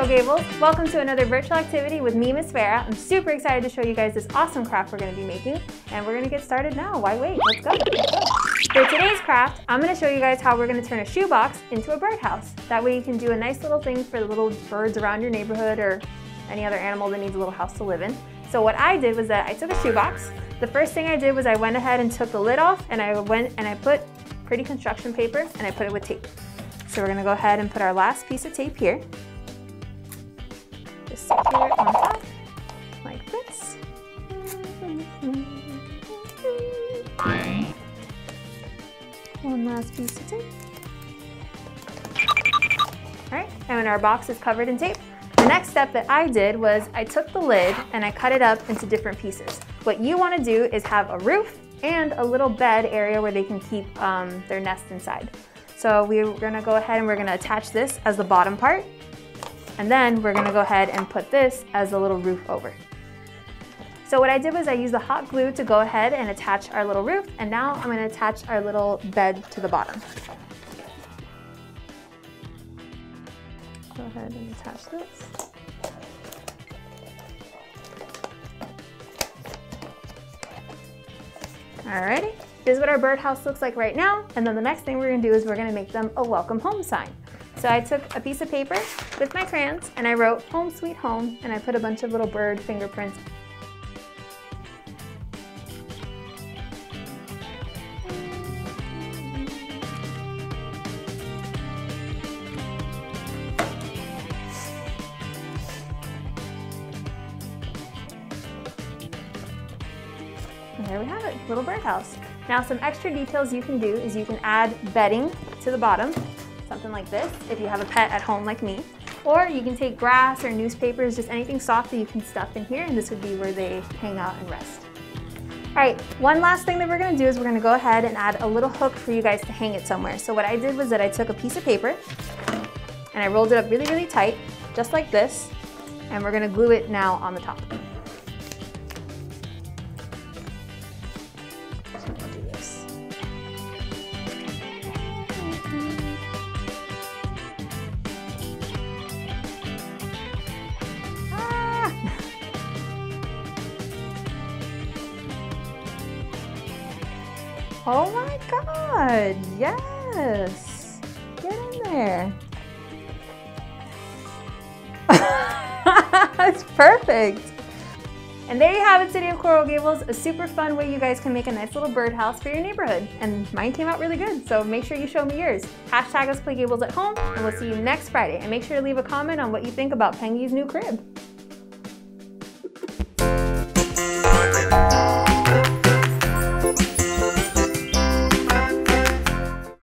Welcome to another virtual activity with me, Miss Farah. I'm super excited to show you guys this awesome craft we're gonna be making, and we're gonna get started now. Why wait? Let's go. For today's craft, I'm gonna show you guys how we're gonna turn a shoebox into a birdhouse. That way you can do a nice little thing for the little birds around your neighborhood or any other animal that needs a little house to live in. So what I did was that I took a shoebox. The first thing I did was I went ahead and took the lid off and I went and I put pretty construction paper and I put it with tape. So we're gonna go ahead and put our last piece of tape here. Just secure it on top, like this. One last piece of tape. All right, and when our box is covered in tape, the next step that I did was I took the lid and I cut it up into different pieces. What you wanna do is have a roof and a little bed area where they can keep um, their nest inside. So we're gonna go ahead and we're gonna attach this as the bottom part and then we're gonna go ahead and put this as a little roof over. So what I did was I used the hot glue to go ahead and attach our little roof, and now I'm gonna attach our little bed to the bottom. Go ahead and attach this. Alrighty, this is what our birdhouse looks like right now, and then the next thing we're gonna do is we're gonna make them a welcome home sign. So I took a piece of paper with my crayons and I wrote home sweet home and I put a bunch of little bird fingerprints And there we have it, little birdhouse. Now some extra details you can do is you can add bedding to the bottom something like this if you have a pet at home like me. Or you can take grass or newspapers, just anything soft that you can stuff in here, and this would be where they hang out and rest. All right, one last thing that we're gonna do is we're gonna go ahead and add a little hook for you guys to hang it somewhere. So what I did was that I took a piece of paper and I rolled it up really, really tight, just like this, and we're gonna glue it now on the top. Oh my God, yes. Get in there. That's perfect. And there you have it, City of Coral Gables, a super fun way you guys can make a nice little birdhouse for your neighborhood. And mine came out really good, so make sure you show me yours. Hashtag us play Gables at home, and we'll see you next Friday. And make sure to leave a comment on what you think about Pengy's new crib.